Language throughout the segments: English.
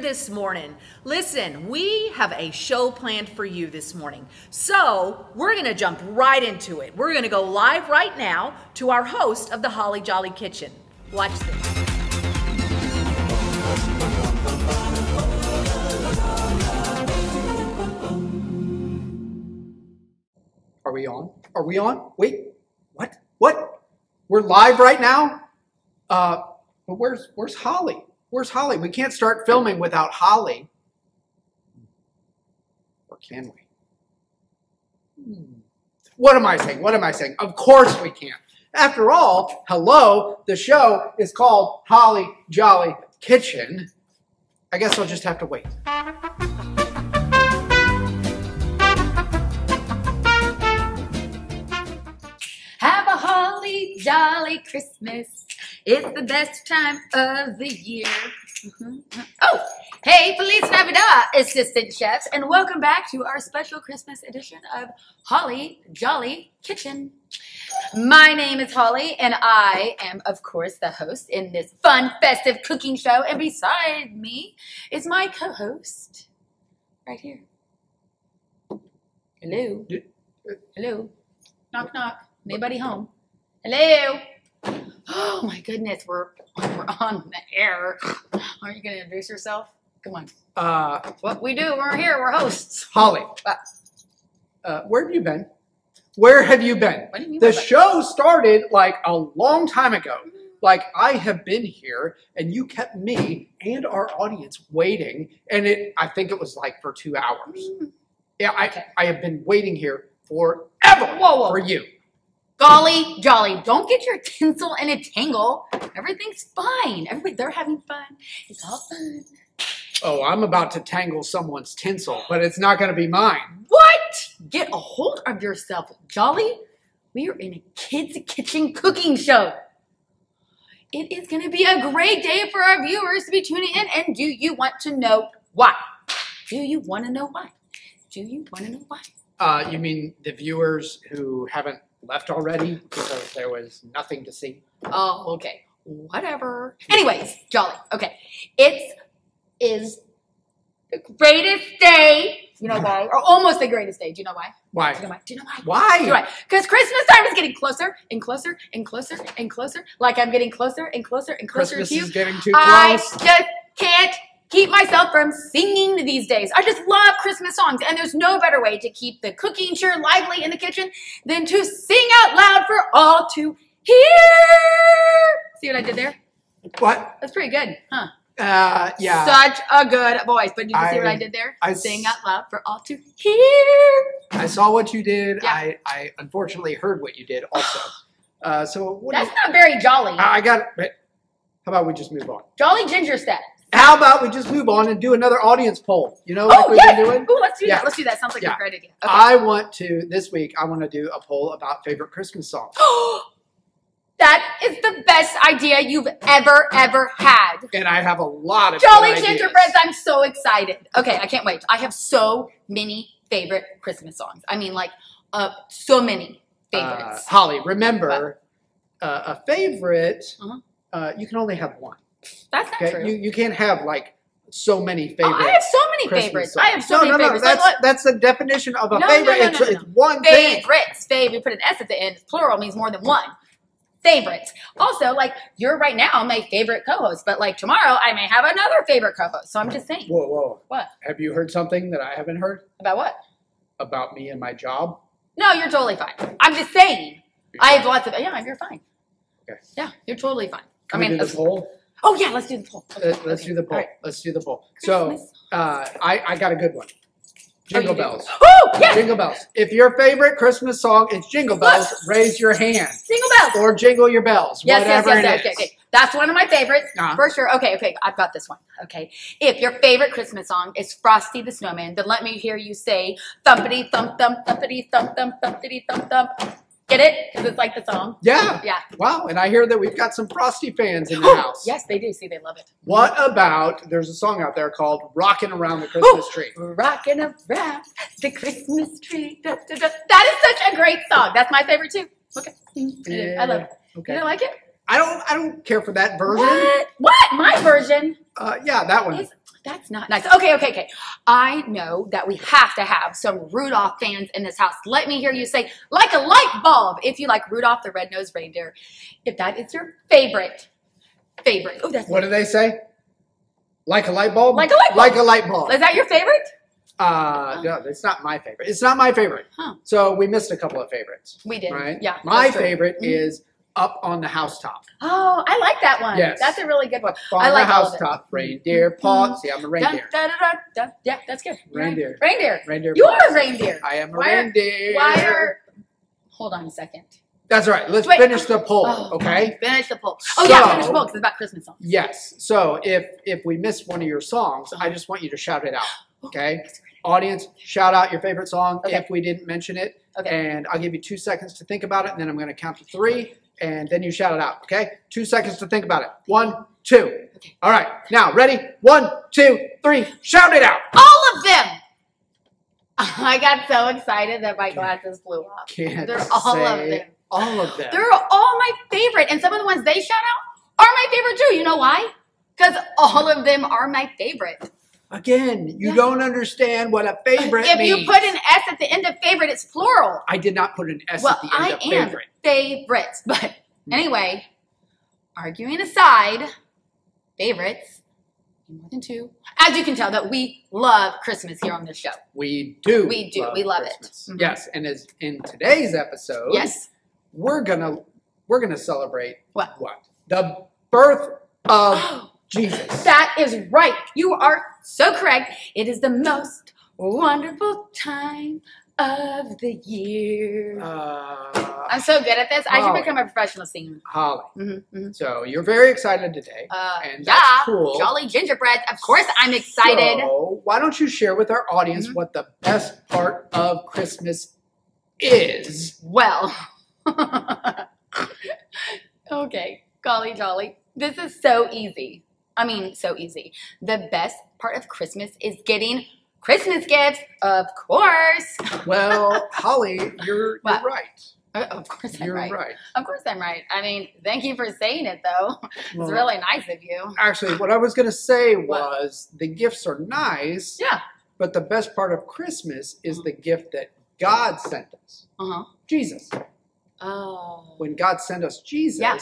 this morning. Listen, we have a show planned for you this morning. So, we're going to jump right into it. We're going to go live right now to our host of the Holly Jolly Kitchen. Watch this. Are we on? Are we on? Wait, what? What? We're live right now? Uh, but where's where's Holly? Where's Holly? We can't start filming without Holly. Or can we? Hmm. What am I saying? What am I saying? Of course we can. After all, hello, the show is called Holly Jolly Kitchen. I guess I'll just have to wait. Have a holly jolly Christmas. It's the best time of the year. Mhm. Oh, hey, Feliz Navidad, assistant chefs, and welcome back to our special Christmas edition of Holly Jolly Kitchen. My name is Holly, and I am, of course, the host in this fun, festive cooking show. And beside me is my co host, right here. Hello. Hello. Knock, knock. Anybody home? Hello. Oh my goodness, we're we're on the air. Aren't you gonna introduce yourself? Come on. Uh, What we do, we're here, we're hosts. Holly, What? uh, where have you been? Where have you been? What do you mean The by that? show started like a long time ago. Like I have been here and you kept me and our audience waiting and it I think it was like for 2 hours. Yeah, I Okay. I have been waiting here forever Whoa, whoa. for you. Golly jolly, don't get your tinsel in a tangle. Everything's fine. Everybody they're having fun. It's all fun. Oh, I'm about to tangle someone's tinsel, but it's not going to be mine. What? Get a hold of yourself, Jolly. We are in a kids' kitchen cooking show. It is going to be a great day for our viewers to be tuning in. And do you want to know why? Do you want to know why? Do you want to know why? Uh, you mean the viewers who haven't left already because there was nothing to see? Oh, okay. Whatever. Anyways, Jolly. Okay. It is the greatest day. You know why? Or almost the greatest day. Do you know why? Why? Do you know why? Do you know why? Why? Do you know why? Because Christmas time is getting closer and closer and closer and closer. Like I'm getting closer and closer and closer Christmas to you. is getting too close. I just can't keep myself from singing these days. I just love Christmas songs, and there's no better way to keep the cooking cheer lively in the kitchen than to sing out loud for all to hear. See what I did there? What? That's pretty good, huh? Uh, yeah. Such a good voice. But you can see what I- I did there? I sing out loud for all to hear. I saw what you did. Yeah. I, I unfortunately heard what you did also. Uh, so what? That's not very jolly. I I got. but How about we just move on? Jolly ginger status. How about we just move on and do another audience poll? You know, like Oh, we've been doing. Ooh, let's do Yeah. that. Let's do that. Sounds like Yeah. a great idea. Okay. I want to this week. I want to do a poll about favorite Christmas songs, that is the best idea you've ever, ever had. and I have a lot of Jolly gingerbreads, I'm so excited. Okay, I can't wait. I have so many favorite Christmas songs. I mean, like, uh, so many Uh, favorites. Holly, remember, uh, a favorite. Uh-huh. Uh, you can only have one. That's not Okay, true. you you can't have like so many Oh, favorites. I have so many Christmas favorites. songs. I have so no, many no, no, favorites. That's that's the definition of a No, no, favorite. no, no, it's, no, it's no. one thing. favorites. Fav, we put an S at the end. Plural means more than one. Favorites. Also, like you're right now my favorite co-host, but like tomorrow I may have another favorite co-host. So I'm just saying. Whoa, whoa. What? Have you heard something that I haven't heard About what? about me and my job? No, you're totally fine. I'm just saying. I have lots of yeah, you're fine. Okay. Yeah, you're totally fine. Can I mean, the poll? Oh yeah, let's do the poll. Uh, let's Okay, do the poll. right. Let's do the poll. So, Christmas. uh, I, I got a good one. Jingle Oh, do? bells. Oh yes, Jingle bells. If your favorite Christmas song is Jingle Bells, raise your hand jingle bells. or jingle your bells. Yes, yes, whatever yes, yes. it Okay, is. okay. That's one of my favorites Uh-huh. for sure. Okay, okay. I've got this one. Okay. If your favorite Christmas song is Frosty the Snowman, then let me hear you say thumpity thump thump thumpity thump thump thumpity thump thump. Get it? Because it's like the song. Yeah. Yeah. Wow. And I hear that we've got some Frosty fans in the house. yes, they do. See, they love it. What about there's a song out there called Rockin' Around the Christmas Tree. Rocking around the Christmas tree. Da, da, da. That is such a great song. That's my favorite too. Okay. I love it. You Okay. don't like it? I don't I don't care for that version. What? What? My version? Uh, yeah, that one. Is- That's not nice. Okay, okay, okay. I know that we have to have some Rudolph fans in this house. Let me hear you say, like a light bulb, if you like Rudolph the Red-Nosed Reindeer. If that is your favorite, favorite. Oh, that's What do they say? Like a light bulb? Like a light bulb. Like a light bulb. Is that your favorite? Uh, no, it's not my favorite. It's not my favorite. Huh. So we missed a couple of favorites, We did. right? Yeah. My that's true. favorite Mhm. is up on the housetop. Oh, I like that one. Yes. That's a really good one. On I like the all housetop, reindeer paw. Mhm. See, I'm a reindeer. dun, dun, dun, dun. Yeah, that's good. Reindeer. Reindeer. Reindeer. You are a reindeer. I am a Why are- reindeer. Why are? Hold on a second. That's right. Let's Wait. finish the poll, Oh, okay? Finish the poll. Oh yeah, finish the poll because it's about Christmas songs. Yes. So if if we miss one of your songs, I just want you to shout it out. Okay. Audience, shout out your favorite song Okay. if we didn't mention it. Okay. And I'll give you two seconds to think about it, and then I'm going to count to three, and then you shout it out. Okay. Two seconds to think about it. One, two. Okay. All right. Now, ready? One, two, three. Shout it out. All of them. I got so excited that my glasses blew off. Can't They're all of them. All of them. They're all my favorite, and some of the ones they shout out are my favorite too. You know why? Because all of them are my favorite. Again, you Yeah. don't understand what a favorite is. if means. you put an S at the end of favorite, it's plural. I did not put an S Well, at the end I of am favorite. favorites. But anyway, arguing aside, favorites, more than two. As you can tell, that we love Christmas here on this show. We do. We do. We love it. Christmas. Mhm. Yes, and as in today's episode, Yes. we're gonna we're gonna celebrate What? what the birth of Jesus. That is right. You are so correct. It is the most wonderful time of the year. Uh, I'm so good at this. I should become a professional singer. Holly. Mm-hmm, mm-hmm. So you're very excited today. Uh, And yeah, that's cool. Jolly gingerbread. Of course, I'm excited. So why don't you share with our audience Mhm. what the best part of Christmas is? Well, okay, golly jolly. This is so easy. I mean, so easy. The best part of Christmas is getting Christmas gifts, of course. Well, Holly, you're you're right. Uh, Of course, I'm You're right. right. Of course, I'm right. I mean, thank you for saying it, though. It's Well, really nice of you. Actually, what I was going to say What? was the gifts are nice, Yeah. but the best part of Christmas is the gift that God sent us Uh huh. Jesus. Oh. When God sent us Jesus, Yeah.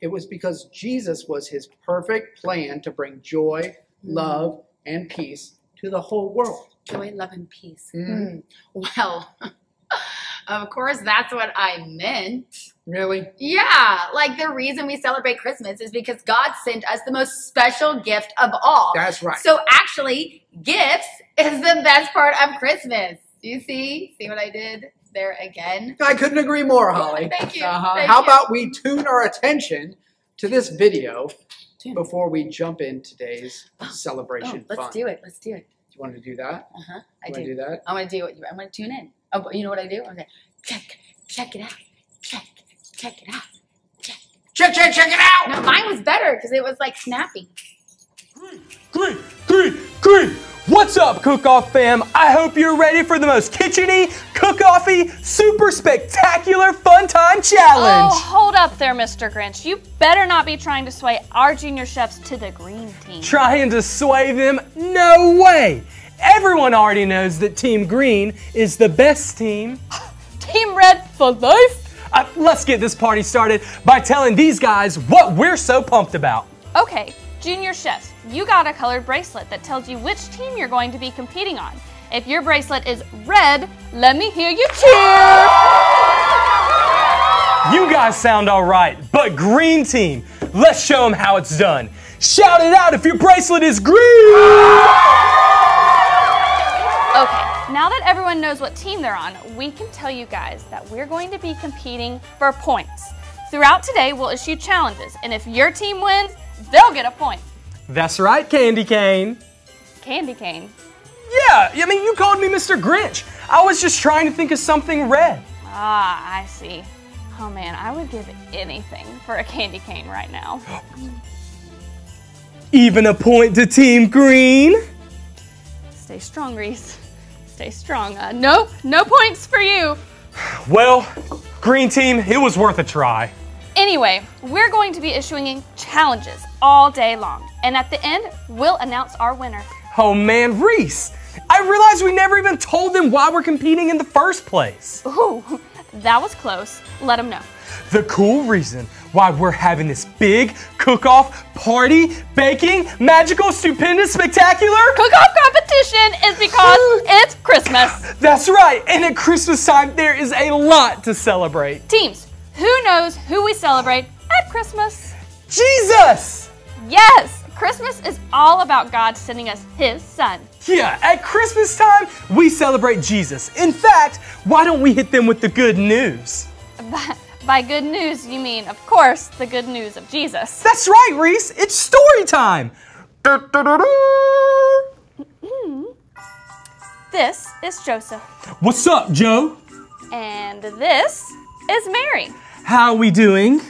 it was because Jesus was his perfect plan to bring joy, Mm. love, and peace to the whole world. Joy, love, and peace. Hmm. Well, of course, that's what I meant. Really? Yeah, like the reason we celebrate Christmas is because God sent us the most special gift of all. That's right. So actually, gifts is the best part of Christmas. Do you see? See what I did there again? I couldn't agree more, Holly. Thank you. Uh-huh. Thank How you. about we tune our attention to this video Tune. before we jump in today's Oh, celebration let's fun? do it. Let's do it. You want to do that? Uh huh. I You want to do. do that? I want to do it. I want to tune in. Oh, but you know what I do? I'm like, check, check it out. Check, check it out. Check, check, check it out! No, mine was better because it was like snappy. Green, Green, green, green. What's up, Cook Off fam? I hope you're ready for the most kitcheny, cook-offy, super spectacular fun time challenge. Oh, hold up there, Mr. Grinch. You better not be trying to sway our junior chefs to the green team. Trying to sway them? No way. Everyone already knows that Team Green is the best team. Team Red for life? Uh, let's get this party started by telling these guys what we're so pumped about. Okay, junior chefs, you got a colored bracelet that tells you which team you're going to be competing on. If your bracelet is red, let me hear you cheer. You guys sound all right, but Green Team, let's show them how it's done. Shout it out if your bracelet is green! Okay, now that everyone knows what team they're on, we can tell you guys that we're going to be competing for points. Throughout today, we'll issue challenges, and if your team wins, they'll get a point. That's right, Candy Cane. Candy cane. Yeah, I mean, you called me Mr. Grinch. I was just trying to think of something red. Ah, I see. Oh man, I would give anything for a candy cane right now. Even a point to Team Green. Stay strong, Reese. Stay strong. Uh, nope, no points for you. Well, Green Team, it was worth a try. Anyway, we're going to be issuing challenges all day long. And at the end, we'll announce our winner. Oh man, Reese, I realized we never even told them why we're competing in the first place. Ooh, that was close. Let them know. The cool reason why we're having this big cook-off party, baking, magical, stupendous, spectacular. Cook-off competition is because it's Christmas. That's right, and at Christmas time there is a lot to celebrate. Teams, who knows who we celebrate at Christmas? Jesus! Yes, Christmas is all about God sending us His Son. Yeah, at Christmas time we celebrate Jesus. In fact, why don't we hit them with the good news? By, by good news, you mean, of course, the good news of Jesus. That's right, Reese. It's story time. This is Joseph, What's up, Joe? and this is Mary. How are we doing?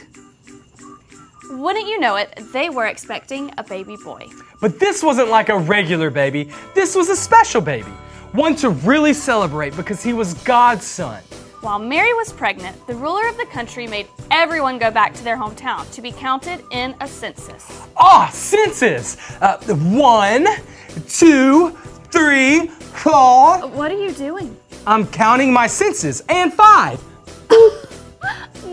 Wouldn't you know it, they were expecting a baby boy. But this wasn't like a regular baby. This was a special baby. One to really celebrate because he was God's son. While Mary was pregnant, the ruler of the country made everyone go back to their hometown to be counted in a census. Ah, census. Uh, one, two, three, four. What are you doing? I'm counting my senses. And five.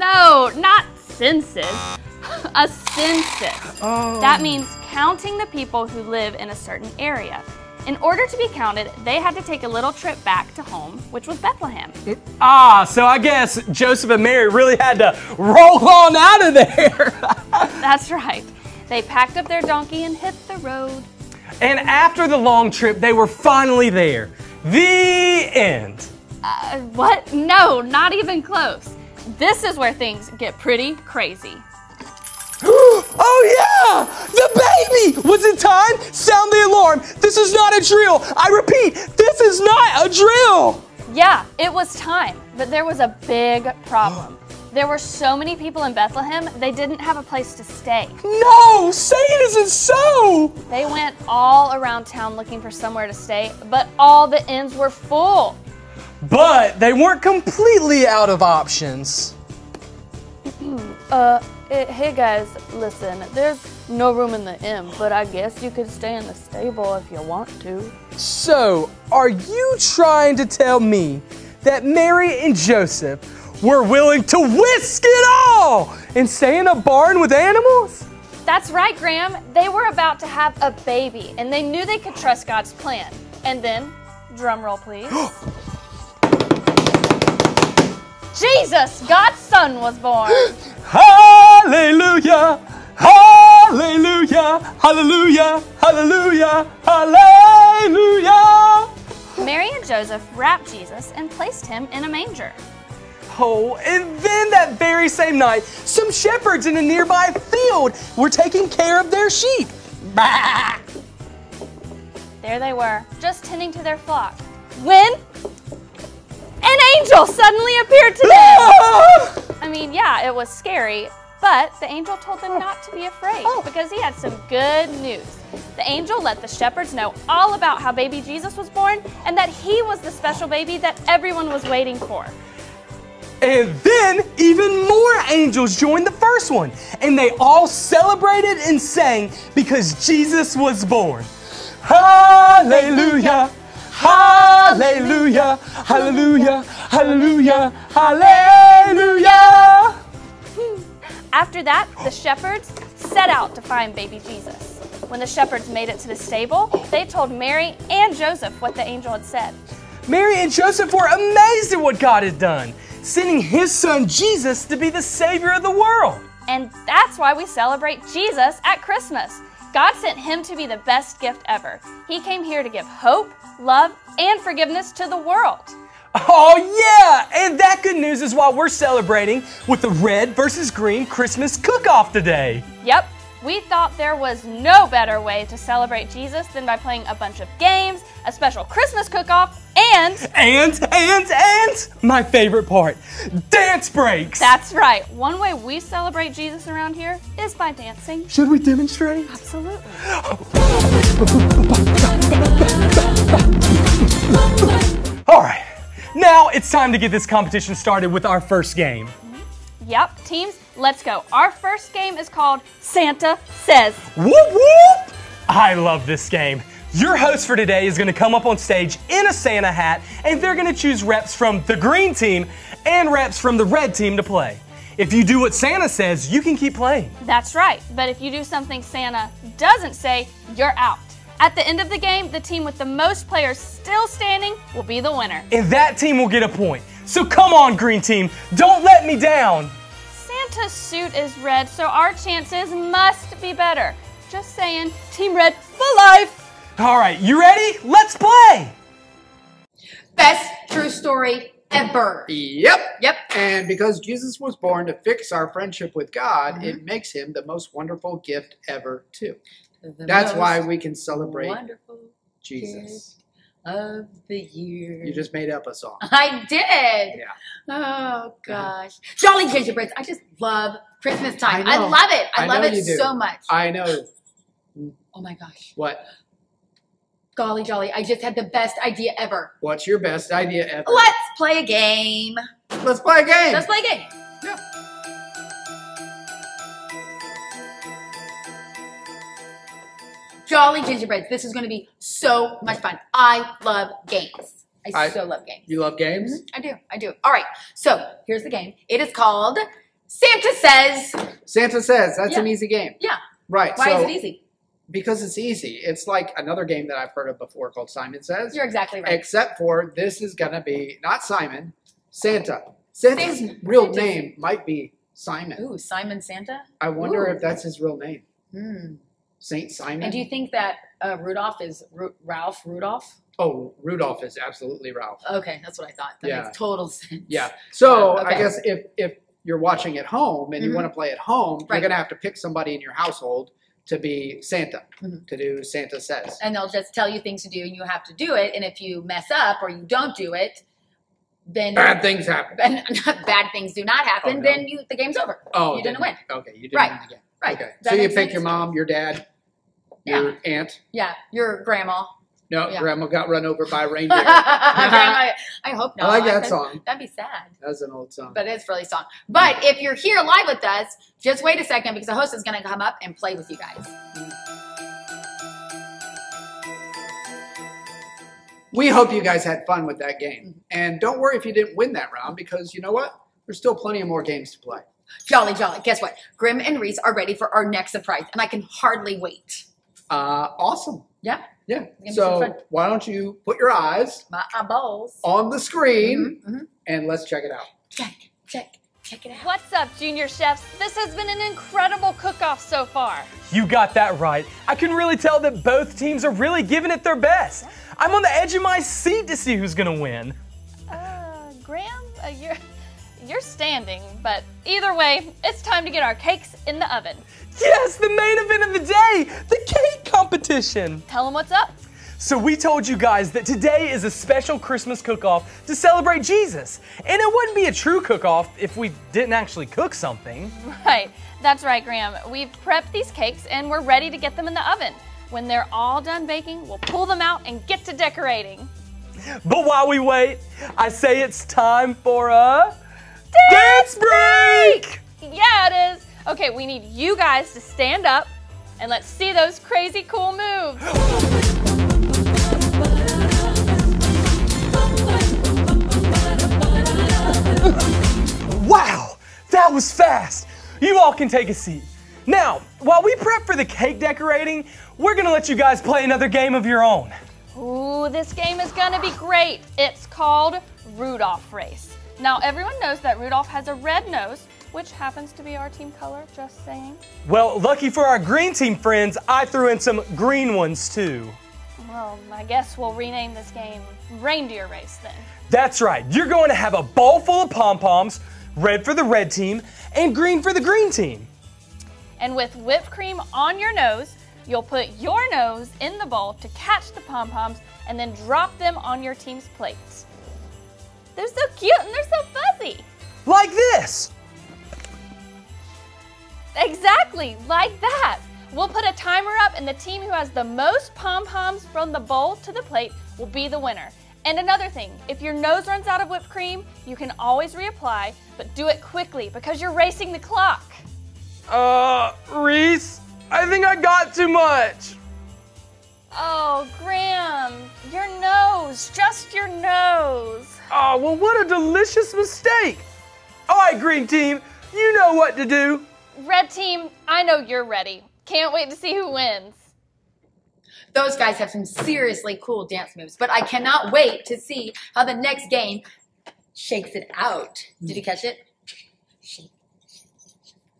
No, not census. a census. That means counting the people who live in a certain area. In order to be counted, they had to take a little trip back to home, which was Bethlehem. Ah, so I guess Joseph and Mary really had to roll on out of there. That's right. They packed up their donkey and hit the road. and after the long trip, they were finally there. The end. Uh, what? No, not even close. This is where things get pretty crazy. oh yeah! The baby! Was it time? Sound the alarm. This is not a drill. I repeat, this is not a drill. Yeah, it was time, but there was a big problem. There were so many people in Bethlehem, they didn't have a place to stay. No, say it isn't so. They went all around town looking for somewhere to stay, but all the inns were full. But they weren't completely out of options. Uh, hey guys, listen, there's no room in the inn, but I guess you could stay in the stable if you want to. So, are you trying to tell me that Mary and Joseph were willing to whisk it all and stay in a barn with animals? That's right, Graham. They were about to have a baby, and they knew they could trust God's plan. And then, drum roll, please. Jesus, God's son, was born. Hallelujah! Hallelujah! Hallelujah! Hallelujah! Hallelujah! Mary and Joseph wrapped Jesus and placed him in a manger. Oh, and then that very same night, some shepherds in a nearby field were taking care of their sheep. Bah! There they were, just tending to their flock. When angel suddenly appeared to them. I mean, yeah, it was scary, but the angel told them not to be afraid oh. because he had some good news. The angel let the shepherds know all about how baby Jesus was born and that he was the special baby that everyone was waiting for. And then even more angels joined the first one, and they all celebrated and sang because Jesus was born. Hallelujah! Hallelujah! Hallelujah! Hallelujah! Hallelujah! After that, the shepherds set out to find baby Jesus. When the shepherds made it to the stable, they told Mary and Joseph what the angel had said. Mary and Joseph were amazed at what God had done, sending his son Jesus to be the Savior of the world. And that's why we celebrate Jesus at Christmas. God sent him to be the best gift ever. He came here to give hope, love, and forgiveness to the world. Oh, yeah! And that good news is why we're celebrating with the red versus green Christmas cook off today. Yep, we thought there was no better way to celebrate Jesus than by playing a bunch of games, a special Christmas cook off, and And, and, and, my favorite part dance breaks! that's right, one way we celebrate Jesus around here is by dancing. Should we demonstrate? Absolutely. All right, now it's time to get this competition started with our first game. Mm-hmm. Yep, teams, Let's go. Our first game is called Santa Says. Whoop whoop! I love this game. Your host for today is going to come up on stage in a Santa hat, and they're going to choose reps from the green team and reps from the red team to play. If you do what Santa says, you can keep playing. That's right, but if you do something Santa doesn't say, you're out. At the end of the game, the team with the most players still standing will be the winner. And that team will get a point. So come on, green team, don't let me down. Santa's suit is red, so our chances must be better. Just saying, Team Red for life! All right, you ready? Let's play! Best true story ever. Yep. Yep. And because Jesus was born to fix our friendship with God, Mm-hmm. it makes him the most wonderful gift ever, too. The That's why we can celebrate wonderful Jesus. of the year. You just made up a song. I did. Yeah. Oh gosh, Jolly Gingerbreads. I just love Christmas time. I I, love it. I, I love it so much. I know. oh my gosh, What? Golly jolly! I just had the best idea ever. What's your best idea ever? Let's play a game. Let's play a game. Let's play a game. Yeah. Jolly Gingerbreads. This is going to be so much fun. I love games. I, I- so love games. You love games? Mhm, I do. I do. All right. So here's the game. It is called Santa Says. Santa says that's an easy game. Yeah. Right. Why so is it easy? Because it's easy. It's like another game that I've heard of before called Simon Says. You're exactly right. Except for this is gonna be not Simon, Santa. Santa's Santa. real name might be Simon. Ooh, Simon Santa. I wonder Ooh. if that's his real name. Hmm. Saint Simon. And do you think that uh, Rudolph is Ru- Ralph Rudolph? oh, Rudolph is absolutely Ralph. Okay, that's what I thought. That Yeah. makes total sense. Yeah. So Okay. I guess if if you're watching at home and you Mhm. want to play at home, Right. you're gonna have to pick somebody in your household to be Santa, Mhm. to do Santa says. And they'll just tell you things to do, and you have to do it. And if you mess up or you don't do it, then Bad things happen. and bad things do not happen. Oh, no. Then you the game's over. Oh, you didn't then- win. Okay, you didn't Right. win again. Right. Okay. That So you makes pick your mom, your dad, your aunt. Yeah, your grandma. No, Yeah. grandma got run over by a reindeer. grandma. I hope not. I like that song. That'd be sad. That's an old song. but it's really song. But if you're here live with us, just wait a second because the host is going to come up and play with you guys. We hope you guys had fun with that game. And don't worry if you didn't win that round because you know what? There's still plenty of more games to play. Jolly, jolly. Guess what? Grim and Reese are ready for our next surprise, and I can hardly wait. Uh, awesome. Yeah, Yeah. be some fun. So why don't you put your eyes my eyeballs. on the screen Mhm, mhm. and let's check it out. Check, check, check it out. What's up, Junior Chefs? This has been an incredible cook off so far. You got that right. I can really tell that both teams are really giving it their best. I'm on the edge of my seat to see who's gonna win. Uh, Graham, uh, you're, you're standing, but either way, it's time to get our cakes in the oven. Yes, the main event of the day, the cake competition. Tell them what's up. So we told you guys that today is a special Christmas cook-off to celebrate Jesus. And it wouldn't be a true cook-off if we didn't actually cook something. Right, that's right, Graham. We've prepped these cakes and we're ready to get them in the oven. When they're all done baking, we'll pull them out and get to decorating. But while we wait, I say it's time for a dance break! Yeah, it is. Okay, we need you guys to stand up and let's see those crazy cool moves. Wow, that was fast. You all can take a seat. Now, while we prep for the cake decorating, we're gonna let you guys play another game of your own. Ooh, this game is gonna be great. It's called Rudolph Race. Now, everyone knows that Rudolph has a red nose, which happens to be our team color, just saying. Well, lucky for our green team friends, I threw in some green ones too. Well, I guess we'll rename this game Reindeer Race then. That's right, you're going to have a bowl full of pom poms, red for the red team, and green for the green team. And with whipped cream on your nose, you'll put your nose in the bowl to catch the pom poms and then drop them on your team's plates. They're so cute and they're so fuzzy. Like this. Exactly, like that. We'll put a timer up, and the team who has the most pom poms from the bowl to the plate will be the winner. And another thing, if your nose runs out of whipped cream, you can always reapply, but do it quickly because you're racing the clock. Uh, Reese, I think I got too much. Oh, Graham, your nose, just your nose. Oh, well, what a delicious mistake. All right, Green Team, you know what to do. Red team, I know you're ready. Can't wait to see who wins. Those guys have some seriously cool dance moves, but I cannot wait to see how the next game shakes it out. Did you catch it? Shake.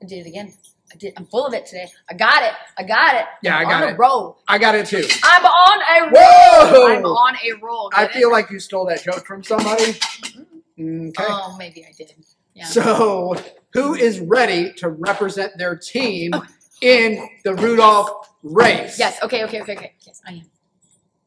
I did it again. I did. I'm full of it today. I got it. I got it. Yeah, I'm I got on it. a roll. I got it too. I'm on a roll. Whoa! I'm on a roll. I Get it? feel like you stole that joke from somebody. Mm-hmm. Mm, okay. Oh, maybe I did. Yeah. So, who is ready to represent their team oh. in the Rudolph race? yes. Okay. Okay. Okay. Okay. Yes, I am.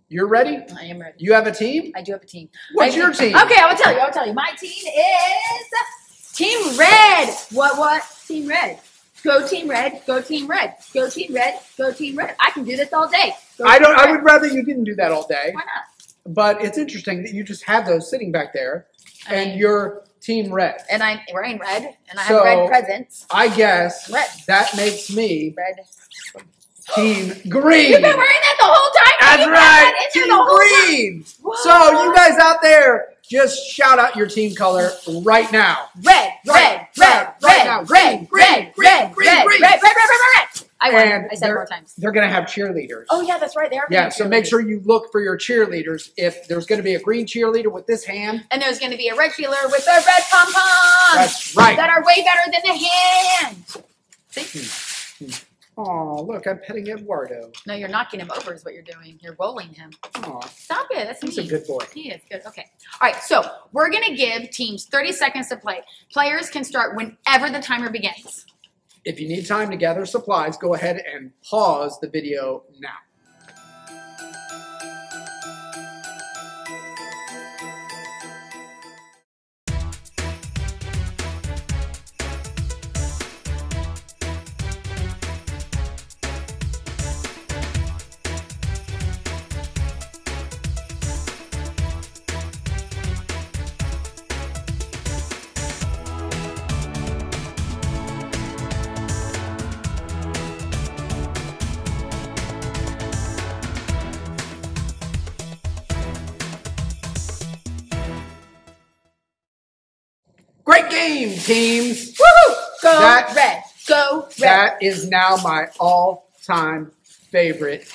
You're ready? I am ready. You have a team? I do have a team. What's I- your team? Okay, I will tell you. I will tell you. My team is Team Red. What? What? Team Red. Go Team Red. Go Team Red. Go Team Red. Go Team Red. I can do this all day. Go I don't I would rather you didn't do that all day. Why not? But it's interesting that you just have those sitting back there I and mean- you're team red. And I'm wearing red, and I So- have red presents. I guess Red. that makes me Red. team green. You've been wearing that the whole time. That's right. that in there Team green. So you guys out there, just shout out your team color right now. Red, red, red, red, red, red, red, red, red, red, red, red, red, red. I won. I said more times. They're gonna have cheerleaders. Oh yeah, that's right. They are. Yeah, so make sure you look for your cheerleaders. If there's going to be a green cheerleader with this hand, And there's going to be a red cheerleader with a red pom pom. that's right. That are way better than the hand. See? Oh, look, I'm petting Eduardo. No, you're knocking him over. Is what you're doing. You're rolling him. Oh, Stop it. That's he's a good boy. He is good. Okay. All right. So we're gonna give teams 30 seconds to play. Players can start whenever the timer begins. If you need time to gather supplies, go ahead and pause the video now. Great game, teams. Woohoo! Go That- red. Go red. That is now my all-time favorite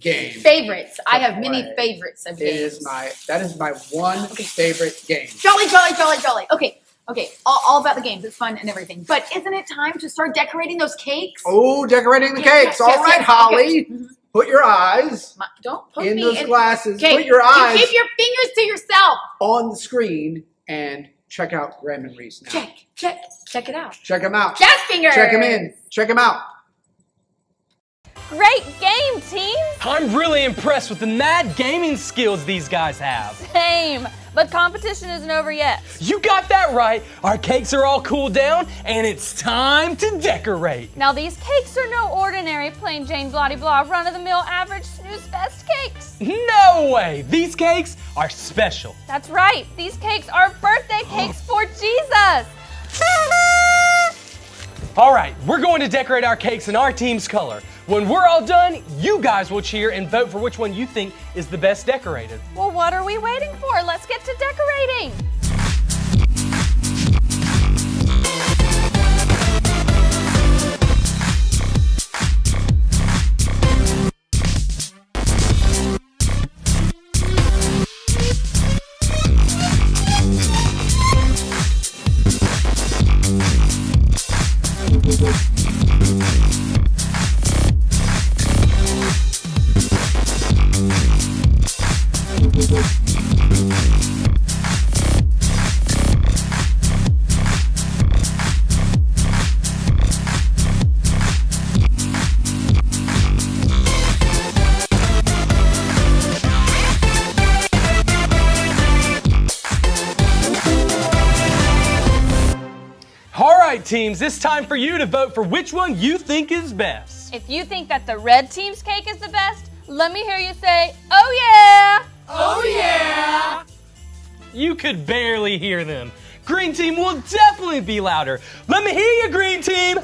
game. favorites. I have many favorites of It games. is my that is my one favorite game. Jolly, jolly, jolly, jolly. Okay. Okay. All, all about the games. It's fun and everything. But isn't it time to start decorating those cakes? Oh, decorating the Yes, cakes. yes, All yes, right. Holly. Okay. Mhm. Put your eyes My- don't poke in those in. glasses. Okay, Put your eyes. you keep your fingers to yourself. on the screen and check out Graham and Reese now. Check, check, check it out. Check them out. Jazz fingers. Check them in. Check them out. Great game, team! I'm really impressed with the mad gaming skills these guys have. Same, but competition isn't over yet. You got that right. Our cakes are all cooled down, and it's time to decorate. Now, these cakes are no ordinary plain Jane Blotty Blah run of the mill average snooze fest cakes. No way! These cakes are special. That's right, these cakes are birthday cakes for Jesus. All right, we're going to decorate our cakes in our team's color. When we're all done, you guys will cheer and vote for which one you think is the best decorated. Well, what are we waiting for? Let's get to decorating. Right, teams, it's time for you to vote for which one you think is best. If you think that the red team's cake is the best, let me hear you say, oh yeah! Oh, yeah! You could barely hear them. Green team will definitely be louder. Let me hear you, green team!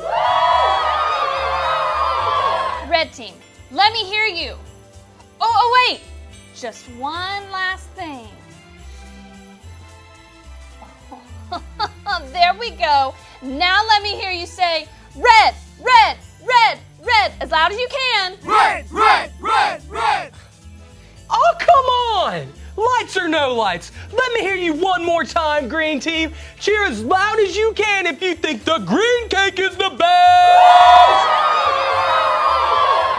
Red team, let me hear you. Oh, oh, wait. Just one last thing. there we go. Now let me hear you say red, red, red, red, as loud as you can. Red, red, red, red! Oh, come on! Lights or no lights, let me hear you one more time, green team. Cheer as loud as you can if you think the green cake is the best!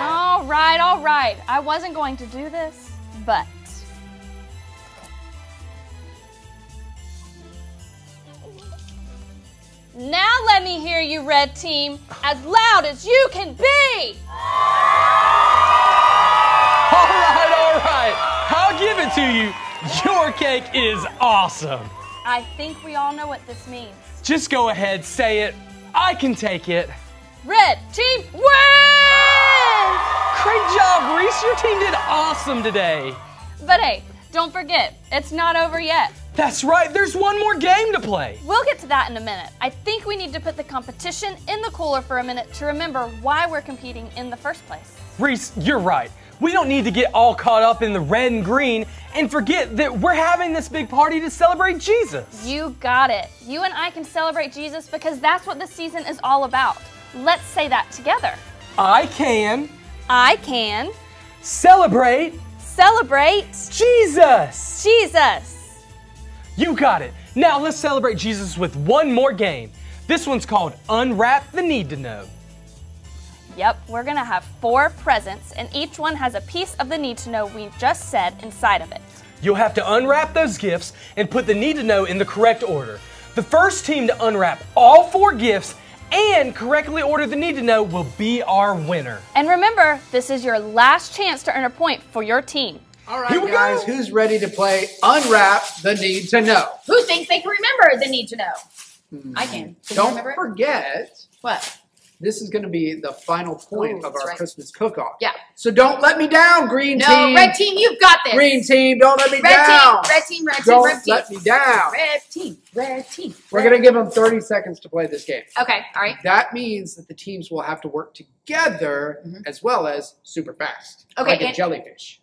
All right, all right. I wasn't going to do this, but. Now let me hear you, red team, as loud as you can be. All right, all right. I'll give it to you. Your cake is awesome. I think we all know what this means. Just go ahead, say it. I can take it. Red team wins! Great job, Reese. Your team did awesome today. But hey, don't forget, it's not over yet. That's right, there's one more game to play. We'll get to that in a minute. I think we need to put the competition in the cooler for a minute to remember why we're competing in the first place. Reese, you're right. We don't need to get all caught up in the red and green and forget that we're having this big party to celebrate Jesus. You got it. You and I can celebrate Jesus because that's what this season is all about. Let's say that together. I can I can celebrate celebrate Jesus. Jesus. You got it. Now let's celebrate Jesus with one more game. This one's called Unwrap the Need to Know. Yep, we're gonna have four presents, and each one has a piece of the need to know we just said inside of it. You'll have to unwrap those gifts and put the need to know in the correct order. The first team to unwrap all four gifts and correctly order the need to know will be our winner. And remember, this is your last chance to earn a point for your team. All right, Here we guys, go. who's ready to play Unwrap the Need to Know? Who thinks they can remember the need to know? I can. Can Don't remember it? forget, What? This is going to be the final point Ooh, of our right. Christmas cook-off. Yeah. So don't let me down, green No, team. red team, you've got this. Green team, don't let me down. red down. team, red team, red team, don't red team. let me down. Red team, red team. We're going to give them 30 seconds to play this game. Okay, all right. That means that the teams will have to work together Mhm. as well as super fast. Okay, Like a jellyfish.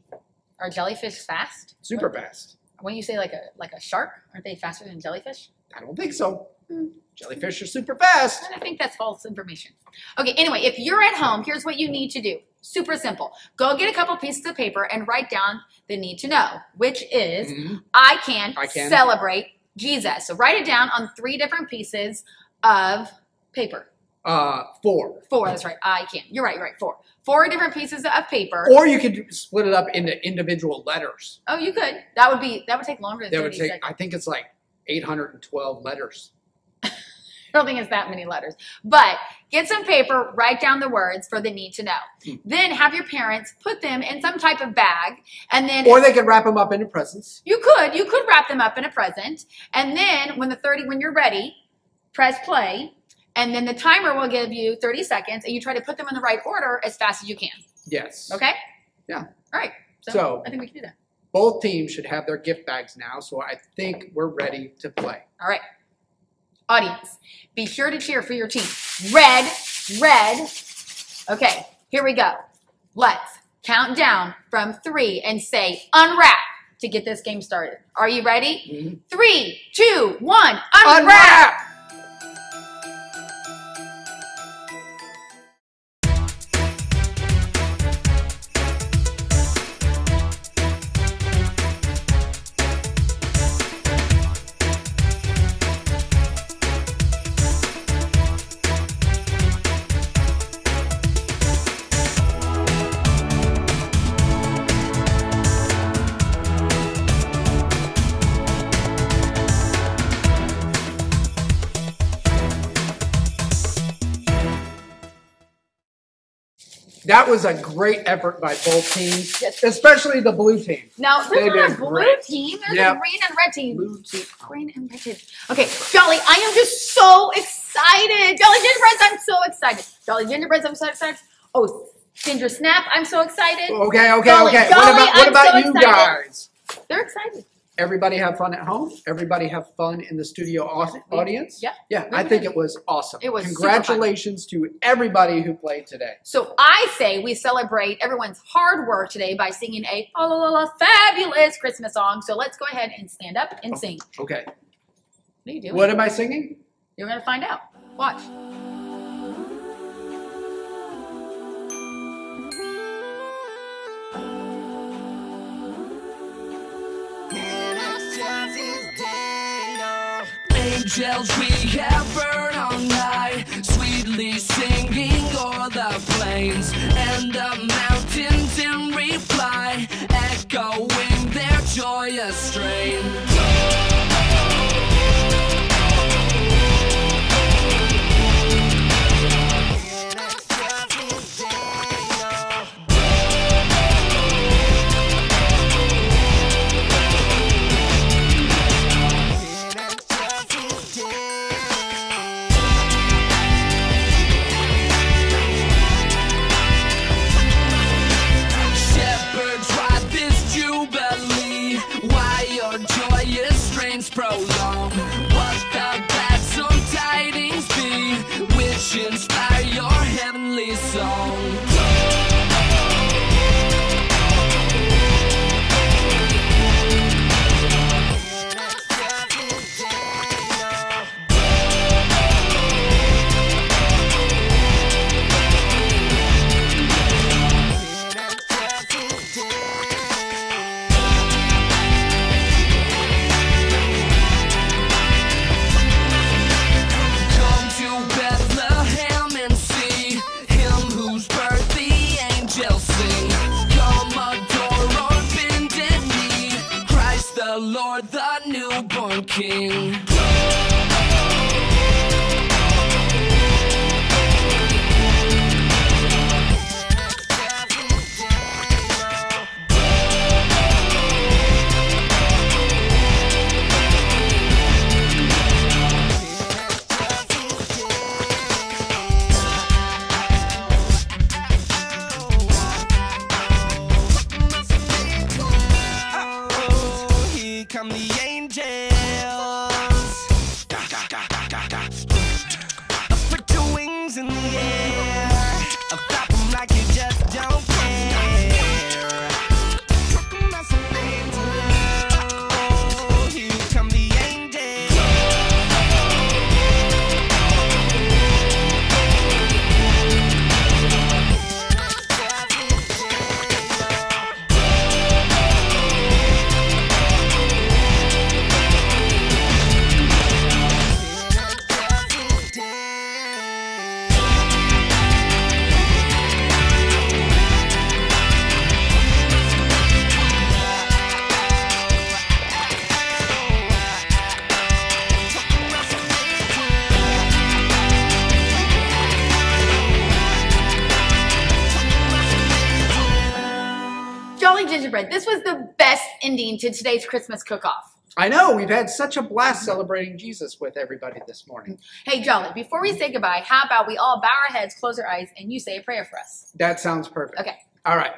Are jellyfish fast? Super fast. When you say like a like a shark, aren't they faster than jellyfish? I don't think so. Hmm. Jellyfish are super fast. I think that's false information. Okay, anyway, if you're at home, here's what you need to do. Super simple. Go get a couple pieces of paper and write down the need to know, which is Mhm. I can, I can. celebrate Jesus. So write it down on three different pieces of paper. Uh, four. Four, that's right. I can. You're right, you're right. Four. Four different pieces of paper. Or you could split it up into individual letters. oh, you could. That would be that would take longer than That 30 would take, seconds. I think it's like 812 letters. I don't think it's that many letters. But get some paper, write down the words for the need to know. Hmm. Then have your parents put them in some type of bag, and then Or they could wrap them up into presents. you could you could wrap them up in a present, and then when the thirty when you're ready, press play, and then the timer will give you thirty seconds, and you try to put them in the right order as fast as you can. Yes. Okay? Yeah. All right. So, So- I think we can do that. Both teams should have their gift bags now, so I think we're ready to play. All right. Audience, be sure to cheer for your team. Red, red. Okay, here we go. Let's count down from three and say unwrap to get this game started. Are you ready? Mhm. Three, two, one, unwrap. Unwrap! That was a great effort by both teams, Yes. especially the blue team. Now, They there's not a blue great. team. There's Yep. a green and red team. Blue team. Green and red team. Okay, Jolly, I am just so excited. Jolly Gingerbreads, I'm so excited. Jolly Gingerbreads, I'm so excited. Oh, Ginger Snap, I'm so excited. Okay, okay, Golly, okay. golly, what about what about so you excited. guys? They're excited. Everybody have fun at home. Everybody have fun in the studio au- audience. Yeah. Yeah, I think it was awesome. It was. Congratulations to everybody who played today. So I say we celebrate everyone's hard work today by singing a la la la fabulous Christmas song. So let's go ahead and stand up and sing. Okay. What are you doing? What am I singing? You're gonna find out. Watch. Angels we have burned on high, sweetly singing o'er the plains and the mountains in reply, echoing their joyous strain. King. This was the best ending to today's Christmas cook-off. I know we've had such a blast celebrating Jesus with everybody this morning. Hey, Jolly, before we say goodbye, how about we all bow our heads, close our eyes, and you say a prayer for us? That sounds perfect. Okay. All right.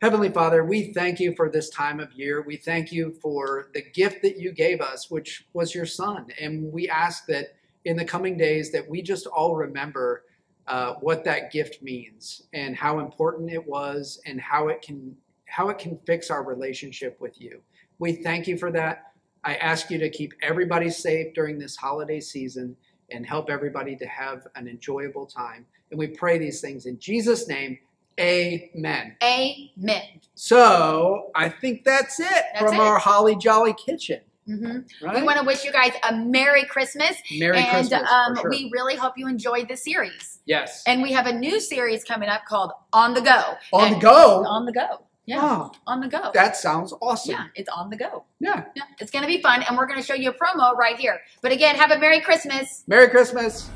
Heavenly Father, we thank you for this time of year. We thank you for the gift that you gave us, which was your son. And we ask that in the coming days that we just all remember uh, what that gift means and how important it was and how it can how it can fix our relationship with you. We thank you for that. I ask you to keep everybody safe during this holiday season and help everybody to have an enjoyable time. And we pray these things in Jesus' name. Amen. Amen. So I think that's it That's from it. our Holly Jolly Kitchen. hmm Right? We want to wish you guys a Merry Christmas. Merry and Christmas. um, for sure. we really hope you enjoyed the series. yes. And we have a new series coming up called On the Go. On And- the go. On the Go. Yeah. Oh, On the go. that sounds awesome. yeah, it's on the go. yeah. Yeah, it's going to be fun, and we're going to show you a promo right here. But again, have a Merry Christmas. Merry Christmas.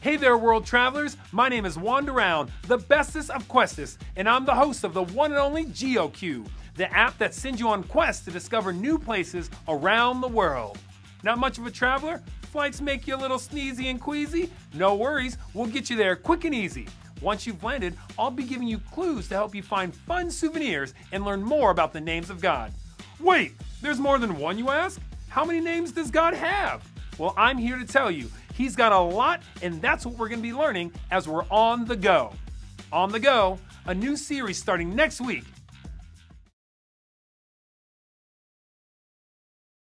Hey there, world travelers. My name is Wanda Round, the bestest of Questus, and I'm the host of the one and only GeoQ, the app that sends you on quests to discover new places around the world. Not much of a traveler? Flights make you a little sneezy and queasy? No worries, we'll get you there quick and easy. Once you've landed, I'll be giving you clues to help you find fun souvenirs and learn more about the names of God. Wait, there's more than one, you ask? How many names does God have? Well, I'm here to tell you, He's got a lot, and that's what we're going to be learning as we're on the go. On the Go, a new series starting next week